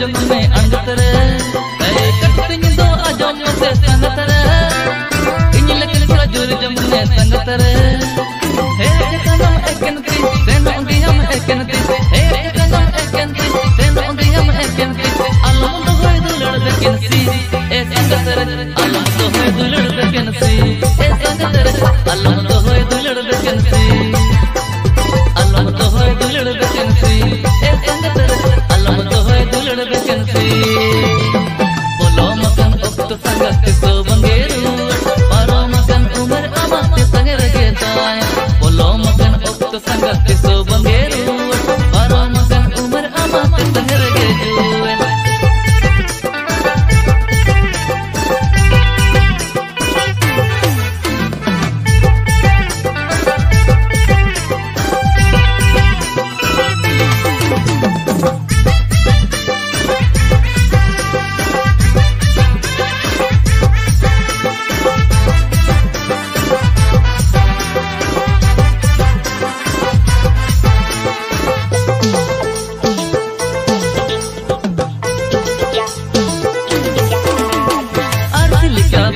जंग में अंग तरे अरे दो आज़म से संग तरे इन लेकिन सजूर जंग में संग motherfuckers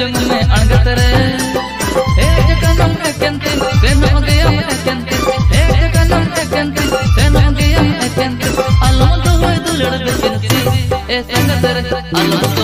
जंग में अणगत रे एक कदम तक कंते प्रेम हो गया मैं कंते। एक कदम तक कंते प्रेम हो गया मैं कंते। आलो तो हुए दुलड़ बे कंते। ए संगत रे आलो